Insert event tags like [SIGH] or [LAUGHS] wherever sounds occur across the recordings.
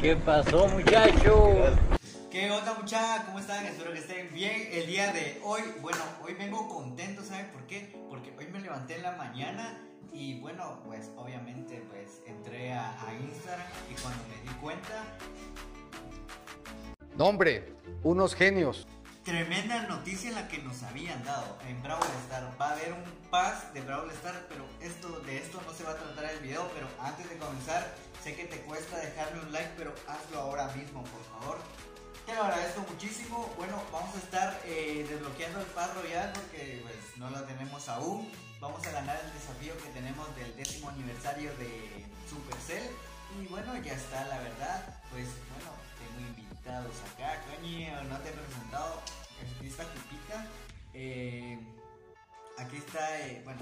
¿Qué pasó, muchachos? ¿Qué onda muchachos? ¿Cómo están? Espero que estén bien el día de hoy. Bueno, hoy vengo contento, ¿saben por qué? Porque hoy me levanté en la mañana y bueno, pues obviamente pues entré a, a Instagram y cuando me di cuenta, No, hombre, unos genios. Tremenda noticia la que nos habían dado en Brawl Star. Va a haber un pass de Brawl Star, pero esto, de esto no se va a tratar el video. Pero antes de comenzar, sé que te cuesta dejarme un like, pero hazlo ahora mismo, por favor. Te lo agradezco muchísimo. Bueno, vamos a estar eh, desbloqueando el Pass Royal porque pues, no lo tenemos aún. Vamos a ganar el desafío que tenemos del décimo aniversario de Supercell. Y bueno, ya está, la verdad. Pues bueno, tengo acá. Coño, no te he presentado. Aquí está Pipita. Eh, aquí está, eh, bueno,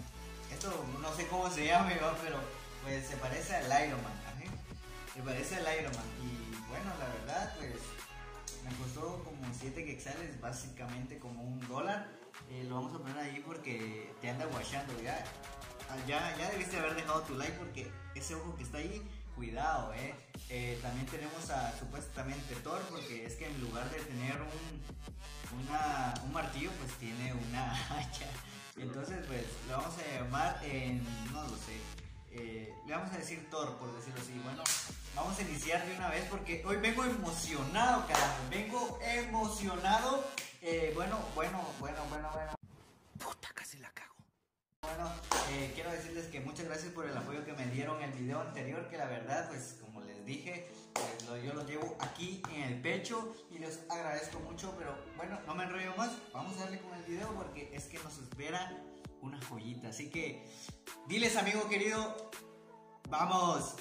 esto no sé cómo se llama, pero pues se parece al Iron Man. ¿ajá? Se parece al Iron Man. Y bueno, la verdad, pues me costó como 7 quexales, básicamente como un dólar. Eh, lo vamos a poner ahí porque te anda guachando ya. Ya, ya debiste haber dejado tu like porque ese ojo que está ahí, cuidado, eh. Eh, también tenemos a supuestamente Thor porque es que en lugar de tener un, una- un martillo, pues tiene una [LAUGHS] hacha. Entonces, pues le vamos a llamar, en, no lo sé, eh, le vamos a decir Thor, por decirlo así. Bueno, vamos a iniciar de una vez porque hoy vengo emocionado, carajo. Vengo emocionado. Eh, bueno, bueno, bueno, bueno, bueno. Puta, casi la cago. Bueno, eh, quiero decirles que muchas gracias por el apoyo que me dieron en el video anterior, que la verdad, pues como les dije, pues, yo lo llevo aquí en el pecho y les agradezco mucho, pero bueno, no me enrollo más, vamos a darle con el video porque es que nos espera una joyita, así que diles amigo querido, vamos.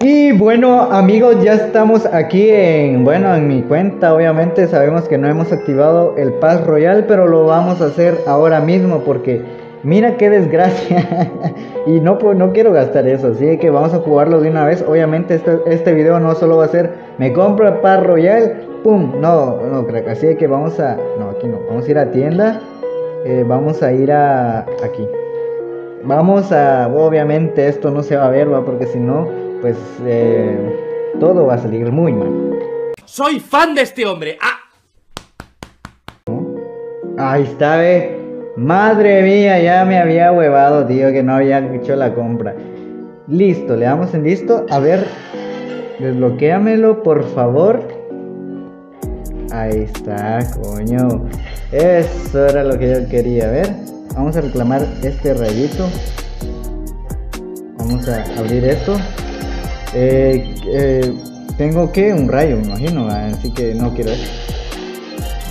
Y bueno amigos, ya estamos aquí en, bueno, en mi cuenta, obviamente sabemos que no hemos activado el Pass Royal, pero lo vamos a hacer ahora mismo porque mira qué desgracia. [LAUGHS] y no, pues, no quiero gastar eso, así que vamos a jugarlo de una vez. Obviamente este, este video no solo va a ser, me compro el Pass Royal, pum, no, no, crack, así que vamos a, no, aquí no, vamos a ir a tienda, eh, vamos a ir a, aquí. Vamos a, obviamente esto no se va a ver, ¿va? porque si no, pues eh, todo va a salir muy mal. Soy fan de este hombre. Ah, Ahí está, ve. Madre mía, ya me había huevado, tío, que no había hecho la compra. Listo, le damos en listo. A ver, desbloquéamelo, por favor. Ahí está, coño. Eso era lo que yo quería. A ver, vamos a reclamar este rayito. Vamos a abrir esto. Eh, eh, tengo que un rayo, me imagino, así que no quiero eso.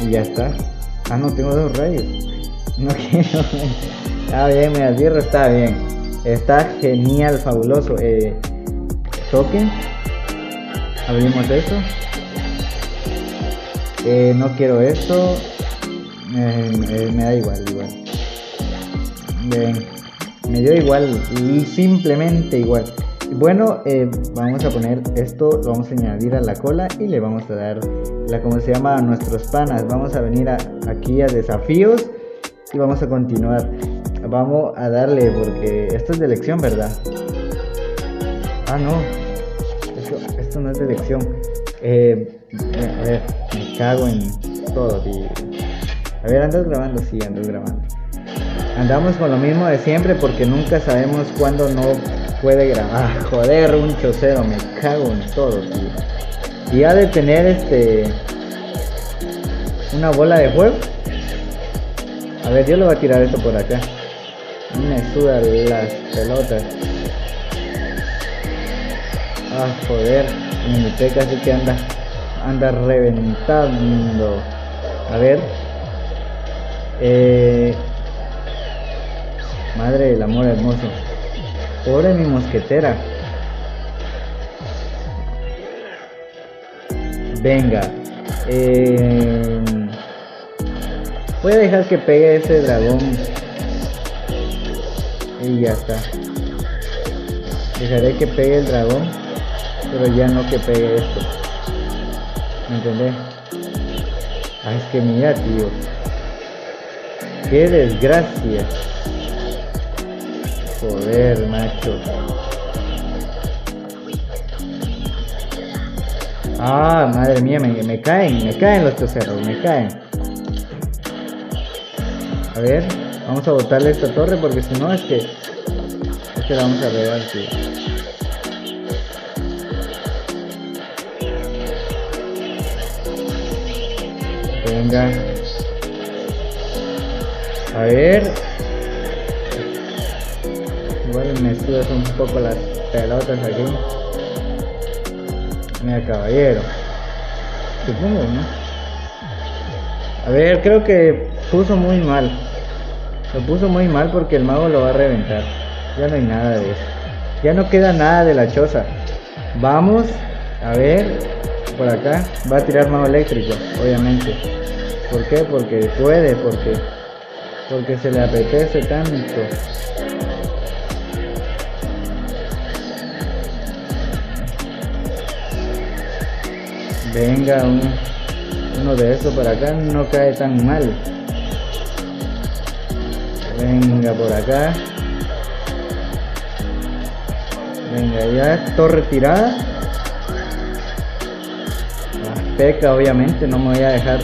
Y ya está. Ah, no, tengo dos rayos. [LAUGHS] No quiero. Está bien, mira, el hierro está bien. Está genial, fabuloso. Eh, token. Abrimos esto. Eh, no quiero esto. Eh, eh, me da igual, igual. Bien. Me dio igual, simplemente igual. Bueno, vamos a poner esto, lo vamos a añadir a la cola y le vamos a dar la como se llama a nuestros panas. Vamos a venir aquí a desafíos y vamos a continuar. Vamos a darle porque esto es de elección, ¿verdad? Ah, no. Esto, no es de elección. Eh, a ver, me cago en todo, tío. A ver, andas grabando, sí, andas grabando. Andamos con lo mismo de siempre porque nunca sabemos cuándo no puede grabar. [LAUGHS] Joder, un chocero, me cago en todo, tío. Y ha de tener este. Una bola de juego. A ver, yo le voy a tirar esto por acá. Me suda las pelotas. Ah, joder. Mi peca sí que anda. Anda reventando. A ver. Eh. Madre del amor hermoso. Pobre mi mosquetera. Venga. Eh, voy a dejar que pegue ese dragón. Y ya está. Dejaré que pegue el dragón. Pero ya no que pegue esto. ¿Me entendés? Ah, es que mira, tío. Qué desgracia. Joder, macho. Ah, madre mía, me, caen, me caen los tocerros, me caen. A ver, vamos a botarle esta torre porque si no es que... Es que la vamos a regar, tío. Venga. A ver. Igual me sudas un poco las pelotas aquí. Mira, caballero. Supongo, ¿no? A ver, creo que puso muy mal. Lo puso muy mal porque el mago lo va a reventar. Ya no hay nada de eso. Ya no queda nada de la choza. Vamos a ver por acá. Va a tirar mago eléctrico, obviamente. ¿Por qué? Porque puede, porque porque se le apetece tanto. Venga, un, uno de esos por acá no cae tan mal. Venga por acá. Venga, ya torre tirada. La peca obviamente, no me voy a dejar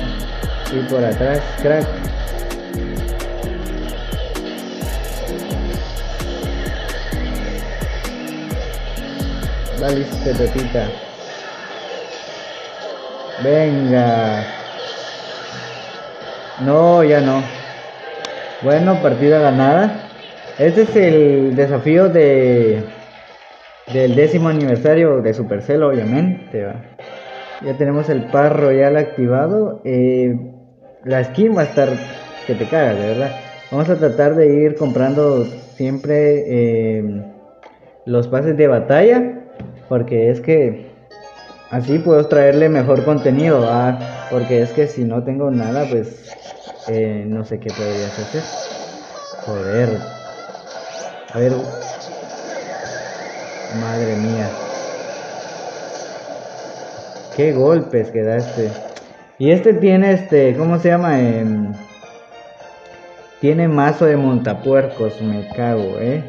ir por atrás, crack. Valiste, Pepita. Venga. No, ya no. Bueno, partida ganada. Este es el desafío de del décimo aniversario de Supercell, obviamente. Ya tenemos el par royal activado. Eh, la skin va a estar que te cagas, de verdad. Vamos a tratar de ir comprando siempre eh, los pases de batalla. Porque es que así puedo traerle mejor contenido. Porque es que si no tengo nada, pues eh, no sé qué podrías hacer. Joder. A ver. Madre mía. Qué golpes que da este. Y este tiene este, ¿cómo se llama? Em, tiene mazo de montapuercos, me cago, eh.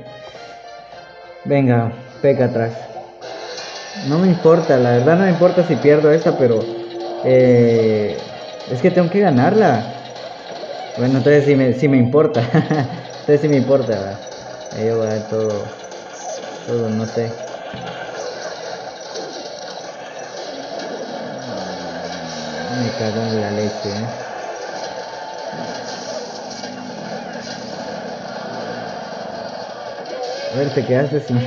Venga, peca atrás. No me importa, la verdad no me importa si pierdo esta, pero eh, es que tengo que ganarla. Bueno, entonces sí me, sí me importa. [LAUGHS] entonces sí me importa, ¿verdad? Ahí voy a dar todo, todo, no sé. Me cago en la leche, ¿eh? A ver, te quedaste sin...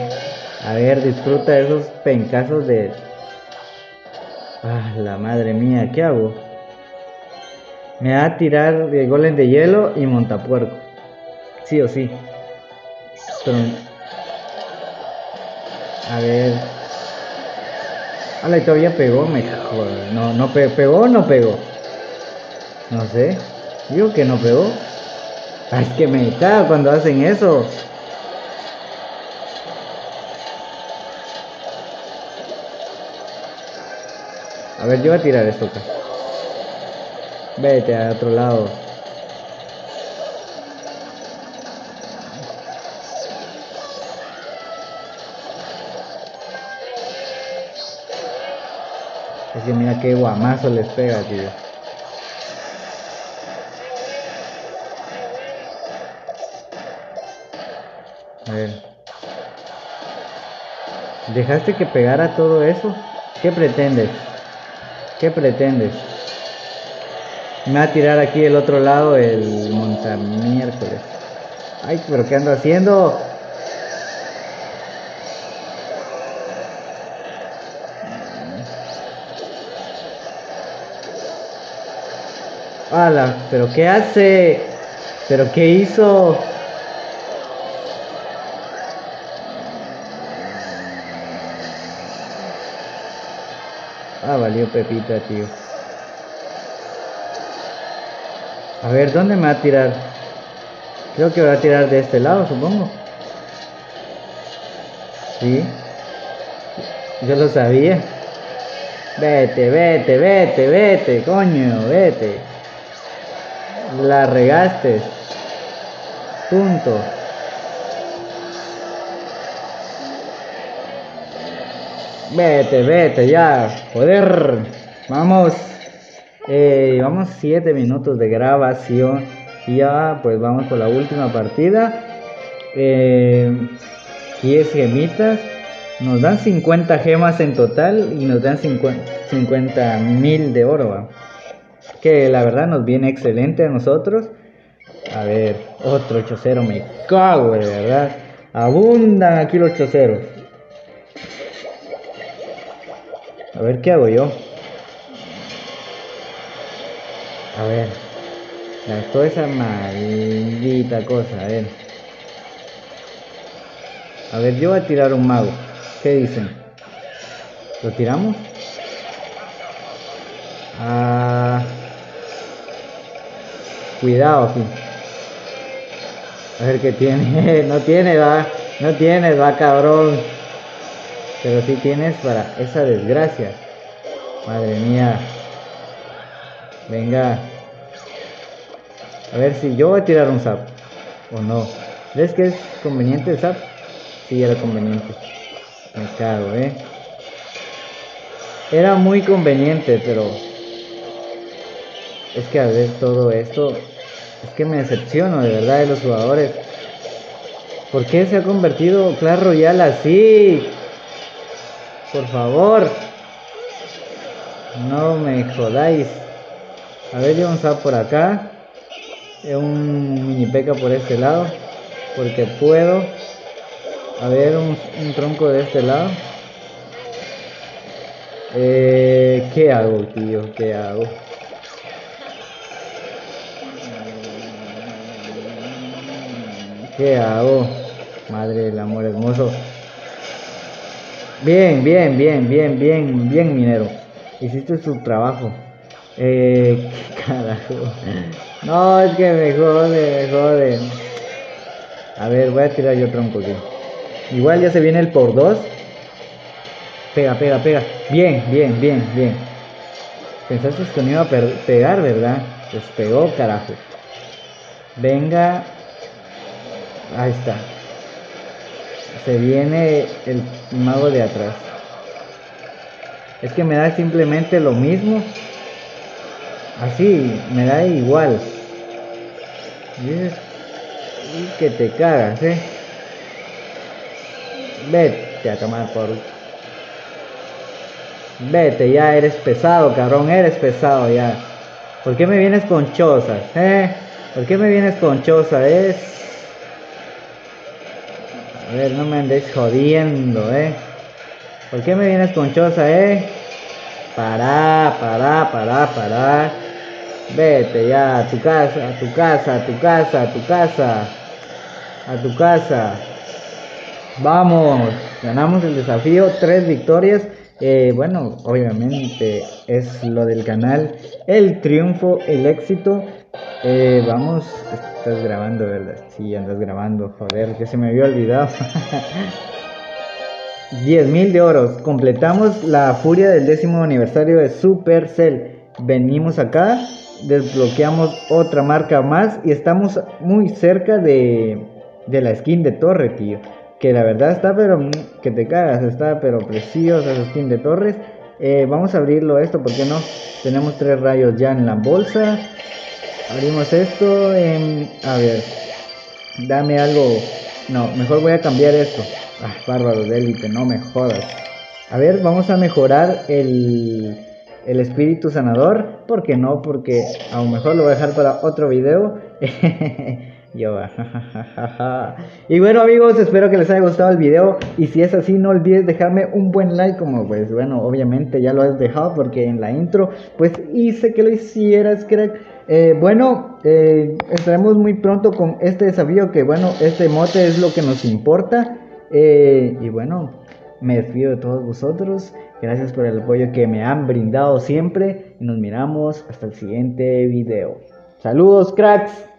A ver, disfruta esos pencazos de... Ah, la madre mía, ¿qué hago? Me va a tirar de golem de hielo y montapuerco. Sí o sí. Pero... A ver. Ala, y todavía pegó, me joder. No, no pe pegó o no pegó. No sé. Digo que no pegó. Es que me cago cuando hacen eso. A ver, yo voy a tirar esto acá. Vete a otro lado. Es que mira qué guamazo les pega, tío. A ver. ¿Dejaste que pegara todo eso? ¿Qué pretendes? ¿Qué pretendes? Me va a tirar aquí el otro lado el montamiércoles. Ay, pero ¿qué ando haciendo? ¡Hala! ¿Pero qué hace? ¿Pero qué hizo? Ah, valió Pepita, tío. A ver, ¿dónde me va a tirar? Creo que va a tirar de este lado, supongo. Sí. Yo lo sabía. Vete, vete, vete, vete, coño, vete. La regaste. Punto. Vete, vete, ya. Joder. Vamos. Eh, vamos 7 minutos de grabación. Y ya, pues vamos por la última partida. Eh, 10 gemitas. Nos dan 50 gemas en total y nos dan 50 mil de oro. ¿va? Que la verdad nos viene excelente a nosotros. A ver, otro 8-0. Me cago, de verdad. Abundan aquí los 8-0. A ver qué hago yo. A ver. La- Toda esa maldita cosa. A ver. A ver, yo voy a tirar un mago. ¿Qué dicen? ¿Lo tiramos? Ah. Cuidado aquí. A ver qué tiene. [LAUGHS] No tiene, va. No tienes, va, cabrón. Pero sí tienes para esa desgracia. Madre mía. Venga. A ver si yo voy a tirar un zap. O no. ¿Ves que es conveniente el zap? Sí, era conveniente. Me cago, eh. Era muy conveniente, pero. Es que al ver todo esto. Es que me decepciono de verdad de los jugadores. ¿Por qué se ha convertido Clash Royale así? Por favor. No me jodáis. A ver, yo un zap por acá. eh, Un mini peca por este lado. Porque puedo. A ver, un, un tronco de este lado. Eh, ¿Qué hago, tío? ¿Qué hago? ¿Qué hago? Madre del amor hermoso. Bien, bien, bien, bien, bien, bien, minero. Hiciste tu trabajo. Eh, ¿qué carajo? No, es que me jode, me jode. A ver, voy a tirar yo tronco aquí. Igual ya se viene el por dos. Pega, pega, pega. Bien, bien, bien, bien. Pensaste que no iba a pegar, ¿verdad? Pues pegó, carajo. Venga. Ahí está. Se viene el mago de atrás. Es que me da simplemente lo mismo. Así, me da igual. Dices, y que te cagas, eh. Vete a tomar por. Vete, ya eres pesado, cabrón, eres pesado ya. ¿Por qué me vienes con chozas, eh? ¿Por qué me vienes con chozas? Es. A ver, no me andéis jodiendo, eh. ¿Por qué me vienes con choza, eh? Pará, pará, pará, pará. Vete ya a tu casa, a tu casa, a tu casa, a tu casa. A tu casa. Vamos, ganamos el desafío, tres victorias. Eh, bueno, obviamente es lo del canal, el triunfo, el éxito. Eh, vamos, estás grabando, ¿verdad? Sí, andas grabando, joder, que se me había olvidado. [LAUGHS] 10.000 de oros. Completamos la furia del décimo aniversario de Supercell. Venimos acá, desbloqueamos otra marca más y estamos muy cerca de, de la skin de torre, tío. Que la verdad está, pero mm, que te cagas, está, pero preciosa esa skin de torres. Eh, vamos a abrirlo esto, ¿por qué no? Tenemos tres rayos ya en la bolsa. Abrimos esto. a ver, dame algo. No, mejor voy a cambiar esto. Ah, bárbaro de élite, no me jodas. A ver, vamos a mejorar el, el espíritu sanador. ¿Por qué no? Porque a lo mejor lo voy a dejar para otro video. [LAUGHS] Yo, jajajaja. y bueno amigos, espero que les haya gustado el video y si es así no olvides dejarme un buen like como pues bueno, obviamente ya lo has dejado porque en la intro pues hice que lo hicieras crack. Eh, bueno, eh, estaremos muy pronto con este desafío que bueno, este mote es lo que nos importa. Eh, y bueno, me despido de todos vosotros. Gracias por el apoyo que me han brindado siempre. Y nos miramos hasta el siguiente video. Saludos, cracks.